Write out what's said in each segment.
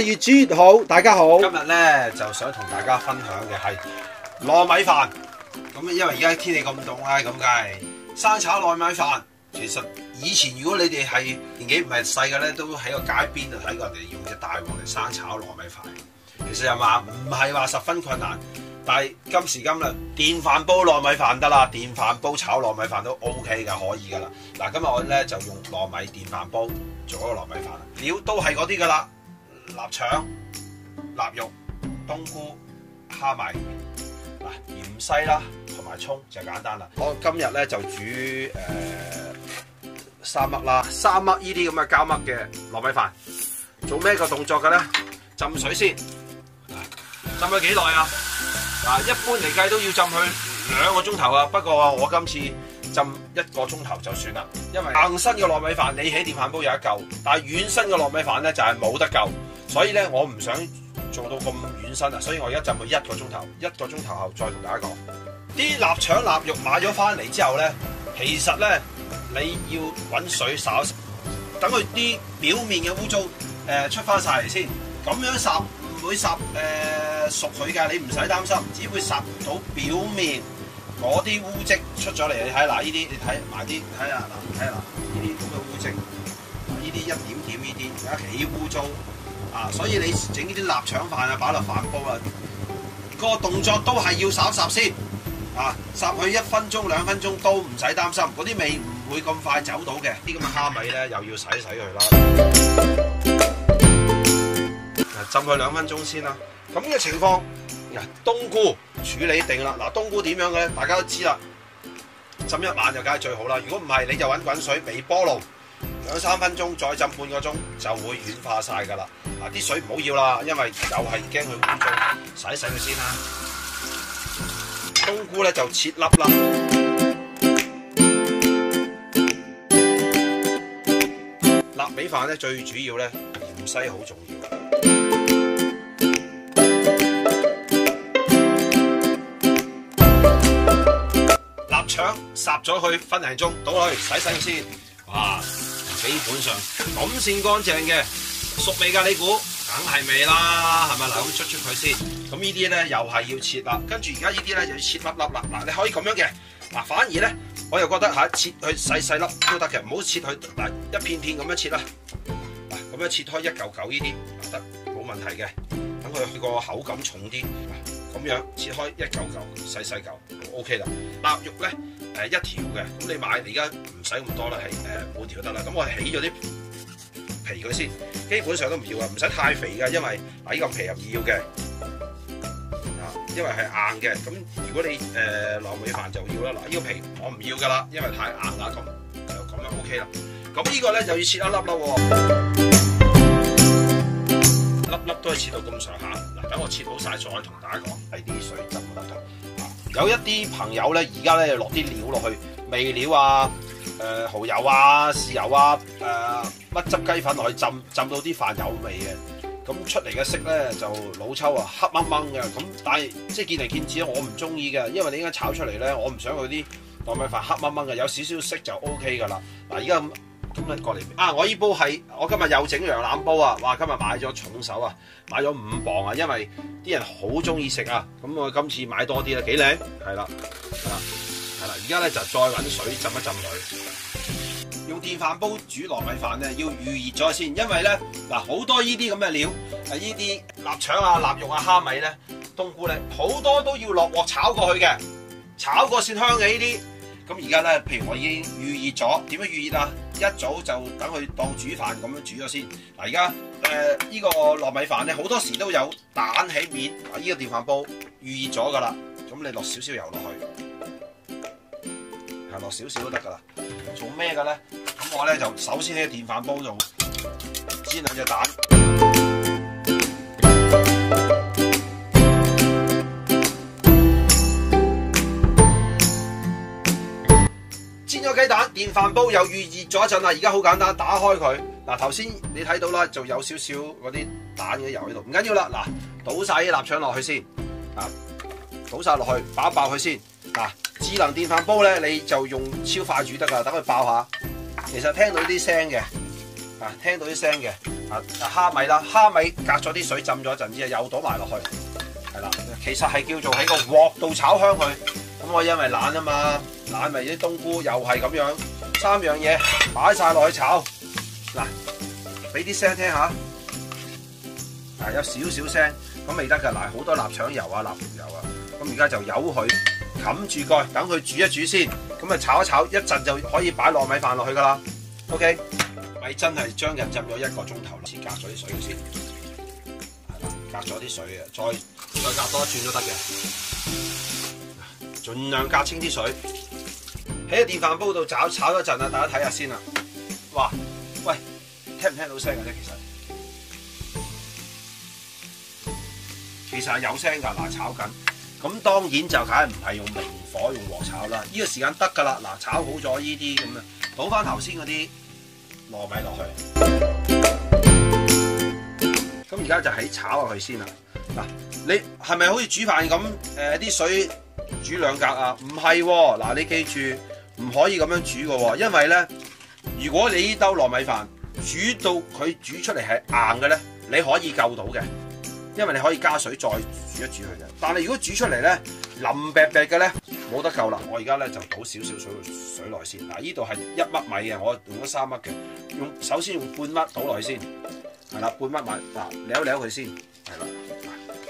系越煮越好，大家好。今日咧就想同大家分享嘅係糯米飯。咁因為而家天氣咁凍啦，咁梗係生炒糯米飯。其實以前如果你哋係年紀唔係細嘅咧，都喺個街邊度睇過人哋用隻大鑊嚟生炒糯米飯。其實又話唔係話十分困難，但係今時今日電飯煲糯米飯得啦，電飯煲炒糯米飯都 OK 噶，可以噶啦。嗱，今日我咧就用糯米電飯煲做一個糯米飯，料都係嗰啲噶啦。臘腸、臘肉、冬菇、蝦米，嗱芫茜啦，同埋葱就簡單啦。我今日咧就煮誒、呃、三粒啦，三粒呢啲咁嘅膠粒嘅糯米飯。做咩個動作嘅咧？浸水先，浸佢幾耐啊？嗱，一般嚟計都要浸佢兩個鐘頭啊。不過我今次浸一個鐘頭就算啦，因為硬身嘅糯米飯你喺電飯煲有一嚿，但係軟身嘅糯米飯咧就係冇得救。所以咧，我唔想做到咁軟身啊，所以我而家浸佢一個鐘頭，一個鐘頭後再同大家講。啲臘腸臘肉買咗翻嚟之後咧，其實咧你要揾水灑，等佢啲表面嘅污糟誒出翻晒嚟先。咁樣灑唔會烚誒、熟佢㗎，你唔使擔心，只會烚到表面嗰啲污漬出咗嚟。你睇嗱，呢啲你睇埋啲睇下嗱，睇下呢啲咁嘅污漬，呢啲一點點呢啲而家幾污糟。啊，所以你整呢啲臘腸飯啊，擺落飯煲啊，個動作都係要烚烚先，啊，烚佢一分鐘兩分鐘都唔使擔心，嗰啲味唔會咁快走到嘅。啲咁嘅蝦米咧，又要洗洗佢啦。浸佢兩分鐘先啦。咁嘅情況，嗱，冬菇處理定啦。嗱，冬菇點樣嘅咧？大家都知啦，浸一晚就梗係最好啦。如果唔係，你就揾滾水微波爐。兩三分鐘，再浸半個鐘就會軟化晒噶啦。嗱，啲水唔好要啦，因為又係驚佢污糟，洗洗佢先啦。冬菇咧就切粒啦。臘味飯咧最主要咧芫茜好重要。肠烚咗佢分零钟，倒落去洗洗先。哇！基本上咁先乾淨嘅，熟未㗎？你估？梗係未啦，係咪？嗱，咁出出佢先。咁呢啲咧又係要切啦。跟住而家呢啲咧就要切粒粒啦。嗱，你可以咁樣嘅。嗱，反而咧我又覺得吓切佢細細粒都得嘅，唔好切佢嗱一片片咁樣切啦。嗱，咁樣切開一嚿嚿呢啲得冇問題嘅。佢個口感重啲。咁樣切開一嚿嚿細細嚿，OK 啦。臘肉咧誒一條嘅，咁你買而家唔使咁多啦，係誒半條得啦。咁我起咗啲皮佢先，基本上都唔要啊，唔使太肥嘅，因為嗱呢個皮又唔要嘅，啊，因為係硬嘅。咁如果你誒糯米飯就要啦，嗱呢個皮我唔要噶啦，因為太硬啦，咁就咁樣 OK 啦。咁呢個咧就要切一粒粒喎。粒都係切到咁上下，嗱，等我切好晒再同大家講，係啲水浸得同。有一啲朋友咧，而家咧落啲料落去，味料啊，誒、呃、蠔油啊、豉油啊，誒、乜汁雞粉落去浸，浸到啲飯有味嘅。咁出嚟嘅色咧就老抽啊，黑掹掹嘅。咁但係即係見仁見智啊，我唔中意嘅，因為你應該炒出嚟咧，我唔想佢啲糯米飯黑掹掹嘅，有少少色就 O K 噶啦。嗱，而家咁。今日過嚟啊！我依煲係我今日又整羊腩煲啊！哇！今日買咗重手啊，買咗五磅啊，因為啲人好中意食啊。咁我今次買多啲啦，幾靚係啦，係啦，係啦。而家咧就再揾水浸一浸佢。用電飯煲煮糯米飯咧，要預熱咗先，因為咧嗱好多呢啲咁嘅料，係呢啲臘腸啊、臘肉啊、蝦米咧、冬菇咧，好多都要落鑊炒過去嘅，炒過先香嘅呢啲。咁而家咧，譬如我已經預熱咗，點樣預熱啊？一早就等佢當煮飯咁樣煮咗先。嗱，而家誒呢個糯米飯咧，好多時都有蛋喺面。啊，呢個電飯煲預熱咗噶啦，咁你落少少油落去，係落少少都得噶啦。做咩嘅咧？咁我咧就首先喺電飯煲度煎兩隻蛋。電飯煲又預熱咗一陣啦，而家好簡單，打開佢。嗱，頭先你睇到啦，就有少少嗰啲蛋嘅油喺度，唔緊要啦。嗱，倒晒啲臘腸落去先，啊，倒晒落去，爆一爆佢先。嗱，智能電飯煲咧，你就用超快煮得噶，等佢爆下。其實聽到啲聲嘅，啊，聽到啲聲嘅，啊蝦米啦，蝦米隔咗啲水浸咗一陣之後，又倒埋落去，系啦。其實係叫做喺個鑊度炒香佢。咁我因為懶啊嘛，懶咪啲冬菇又係咁樣，三樣嘢擺晒落去炒。嗱，俾啲聲聽下，嗱有少少聲，咁未得㗎。嗱，好多臘腸油啊、臘肉油啊，咁而家就由佢冚住蓋，等佢煮一煮先。咁啊炒一炒，一陣就可以擺糯米飯落去㗎啦。OK。米真係將人浸咗一個鐘頭，先隔咗啲水先，隔咗啲水啊，再再隔多一轉都得嘅，盡量隔清啲水。喺個電飯煲度炒炒咗陣啦，大家睇下先啦。哇，喂，聽唔聽到聲嘅啫？其實其實係有聲㗎，嗱，炒緊。咁當然就梗係唔係用明火用鑊炒啦。呢個時間得㗎啦，嗱，炒好咗呢啲咁啊，倒翻頭先嗰啲。糯米落去，咁而家就喺炒落去先啦。嗱，你係咪好似煮飯咁？诶、啲水煮兩格啊？唔係喎，嗱，你記住唔可以咁樣煮嘅，因為咧，如果你呢兜糯米飯煮到佢煮出嚟係硬嘅咧，你可以救到嘅，因為你可以加水再煮一煮佢嘅。但係如果煮出嚟咧腍白白嘅咧，冇得救啦！我而家咧就倒少少水水落先。嗱，呢度係一粒米嘅，我用咗三粒嘅。用首先用半粒倒落去先，係啦，半粒米嗱，撩撩佢先，係啦。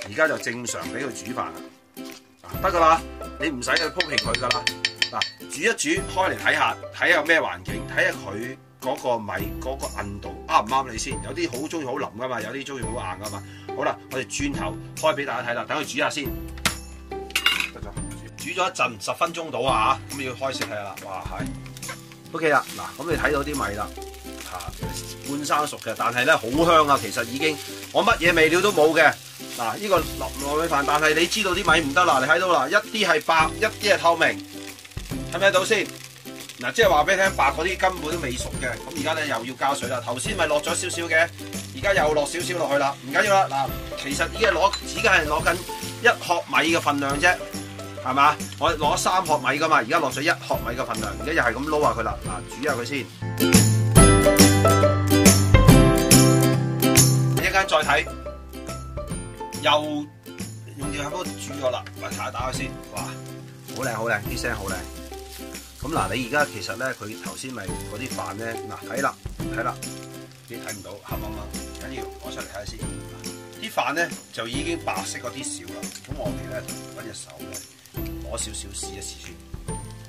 而家就正常俾佢煮飯啦，得噶啦，你唔使去鋪平佢噶啦。嗱，煮一煮，開嚟睇下，睇下咩環境，睇下佢嗰個米嗰個韌度啱唔啱你先。有啲好中意好腍噶嘛，有啲中意好硬噶嘛。好啦，我哋轉頭開俾大家睇啦，等佢煮下先。煮咗一陣十分鐘到啊嚇，咁要開食睇下啦。哇係，OK 啦。嗱，咁你睇到啲米啦，半生熟嘅，但係咧好香啊。其實已經我乜嘢味料都冇嘅。嗱、呢個糯糯米飯，但係你知道啲米唔得啦。你睇到啦，一啲係白，一啲係透明，睇唔睇到先？嗱、即係話俾你聽，白嗰啲根本都未熟嘅。咁而家咧又要加水啦。頭先咪落咗少少嘅，而家又落少少落去啦。唔緊要啦。嗱、其實依家攞只係攞緊一殼米嘅份量啫。係嘛？我攞三殼米噶嘛，而家落咗一殼米嘅份量，而家又係咁撈下佢啦。嗱，煮下佢先，一陣間再睇，又用電飯煲煮咗啦。嚟睇下打開先，哇，好靚好靚，啲聲好靚。咁嗱，你而家其實咧，佢頭先咪嗰啲飯咧，嗱睇啦睇啦，你睇唔到黑掹掹，緊要攞出嚟睇下先。啲飯咧就已經白色嗰啲少啦，咁我哋咧揾隻手咧。攞少少試一試先，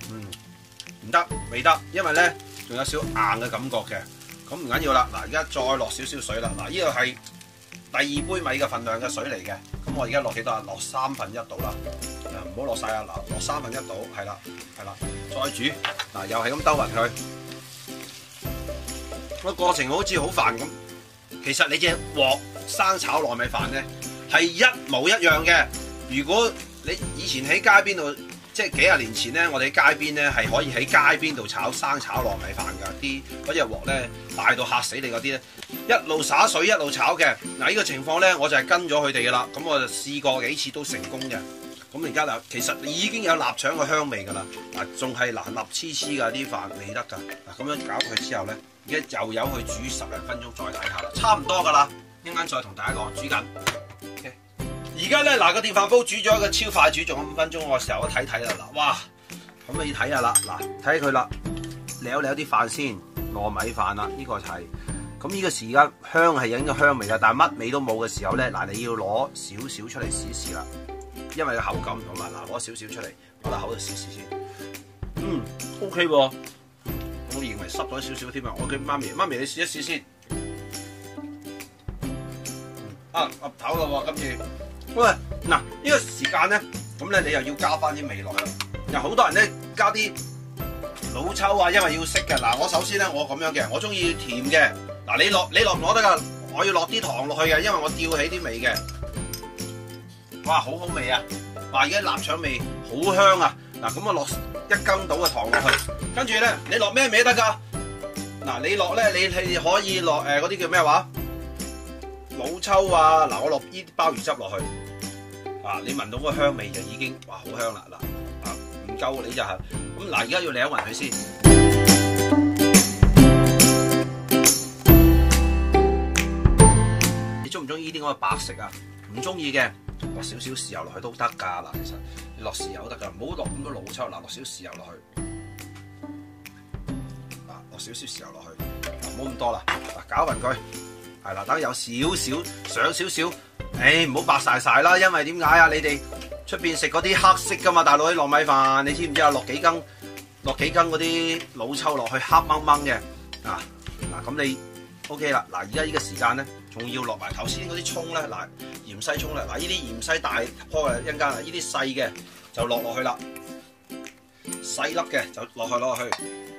嗯，唔得，未得，因為咧仲有少硬嘅感覺嘅，咁唔緊要啦。嗱，而家再落少少水啦。嗱，呢個係第二杯米嘅份量嘅水嚟嘅，咁我而家落幾多啊？落三分一度啦，唔好落晒啊！嗱，落三分一度，係啦，係啦，再煮，嗱，又係咁兜匀佢。個過程好似好煩咁，其實你隻鑊生炒糯米飯咧係一模一樣嘅。如果你以前喺街邊度，即係幾廿年前咧，我哋喺街邊咧係可以喺街邊度炒生炒糯米飯㗎，啲嗰隻鑊咧大到嚇死你嗰啲咧，一路灑水一路炒嘅。嗱，呢個情況咧，我就係跟咗佢哋㗎啦。咁我就試過幾次都成功嘅。咁而家嗱，其實已經有臘腸嘅香味㗎啦。嗱，仲係嗱立黐黐㗎啲飯未得㗎。嗱，咁樣搞佢之後咧，而家又有去煮十零分鐘再睇下啦，差唔多㗎啦。一間再同大家講煮緊。而家咧，嗱個電飯煲煮咗一個超快煮，仲有五分鐘嘅時候，我睇睇啦，嗱，哇，咁你睇下啦，嗱，睇佢啦，撩撩啲飯先，糯米飯啦，呢個就係，咁呢個時間香係影咗香味噶，但係乜味都冇嘅時候咧，嗱，你要攞少少出嚟試一試啦，因為個口感同埋，嗱，攞少少出嚟，攞落口度試試先，嗯，OK 喎，我認為濕咗少少添啊，我叫媽咪，媽咪你試一試先，啊，岌頭啦喎，今次。喂，嗱呢個時間咧，咁咧你又要加翻啲味落去。有好多人咧加啲老抽啊，因為要識嘅。嗱，我首先咧我咁樣嘅，我中意甜嘅。嗱，你落你落唔落得噶？我要落啲糖落去嘅，因為我吊起啲味嘅。哇，好好味啊！哇，而家臘腸味好香啊！嗱，咁我落一羹到嘅糖落去，跟住咧你落咩味得噶？嗱，你落咧你係可以落誒嗰啲叫咩話？老抽啊！嗱，我落呢啲鮑魚汁落去。啊！你聞到個香味就已經哇好香啦！嗱啊唔夠你就係咁嗱，而家要舐勻佢先你中唔中意呢啲。咁嘅白色啊，唔中意嘅落少少豉油落去都得㗎嗱，其實你落豉油得㗎，唔好落咁多老抽嗱，落少豉油落去，嗱落少少豉油落去，唔好咁多啦，嗱搅匀佢，系啦，等有少少上少少，诶唔好白晒晒啦，因為點解啊？你哋出边食嗰啲黑色㗎嘛，大佬啲糯米飯，你知唔知啊？落幾羹落幾羹嗰啲老抽落去黑掹掹嘅，啊嗱咁你。O K 啦，嗱而家呢個時間咧，仲要落埋頭先嗰啲葱咧，嗱芫茜葱咧，嗱呢啲芫茜大棵嘅一間啊，呢啲細嘅就落落去啦，細粒嘅就落去落去，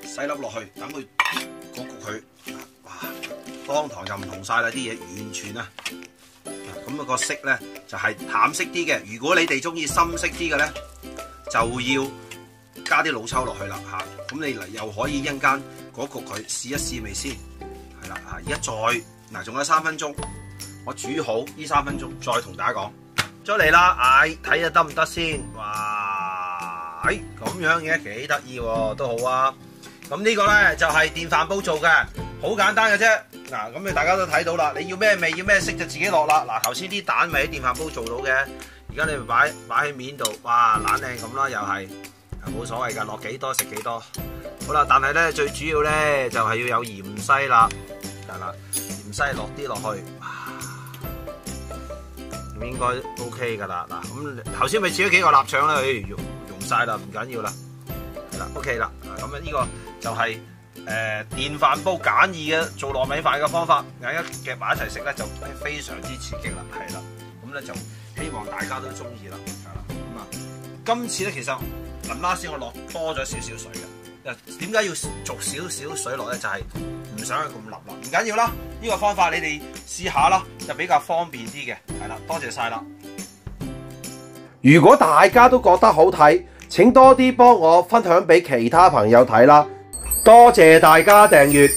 細粒落去，等佢焗焗佢，哇，當堂就唔同晒啦啲嘢，完全啊，咁、啊個色咧就係、淡色啲嘅，如果你哋中意深色啲嘅咧，就要加啲老抽落去啦嚇，咁你嚟又可以一間焗焗佢試一試味先。係啦，啊！而家再嗱，仲有三分鐘，我煮好呢三分鐘，再同大家講。出嚟啦，唉，睇下得唔得先？哇，哎，咁樣嘅幾得意喎，都好啊。咁呢個咧就係電飯煲做嘅，好簡單嘅啫。嗱，咁你大家都睇到啦，你要咩味，要咩色就自己落啦。嗱，頭先啲蛋咪喺電飯煲做到嘅，而家你咪擺擺喺面度，哇，懶靚咁啦，又係冇所謂噶，落幾多食幾多。好啦，但係咧最主要咧就係要有芫茜啦。係啦，芫茜落啲落去，咁應該 OK 噶啦。嗱，咁頭先咪切咗幾個臘腸啦，誒，溶溶晒啦，唔緊要啦。係啦，OK 啦。咁啊，呢個就係、是、誒、呃、電飯煲簡易嘅做糯米飯嘅方法，一夾埋一齊食咧就非常之刺激啦。係啦，咁咧就希望大家都中意啦。係啦，咁啊，今次咧其實林拉先我落多咗少少水嘅。點解要逐少少水落咧？就係、唔想佢咁腍啦。唔緊要啦，呢、個方法你哋試下啦，就比較方便啲嘅。係啦，多謝晒啦。如果大家都覺得好睇，請多啲幫我分享俾其他朋友睇啦。多謝大家訂閱，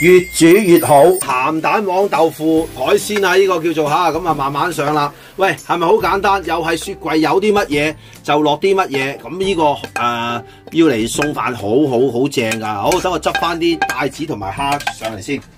越煮越好。咸蛋黄豆腐海鲜啊，呢、這個叫做吓，咁啊慢慢上啦。喂，系咪好简单？又系雪柜有啲乜嘢就落啲乜嘢，咁呢、這個、要嚟送饭好好好正噶。好，等我执翻啲帶子同埋虾上嚟先。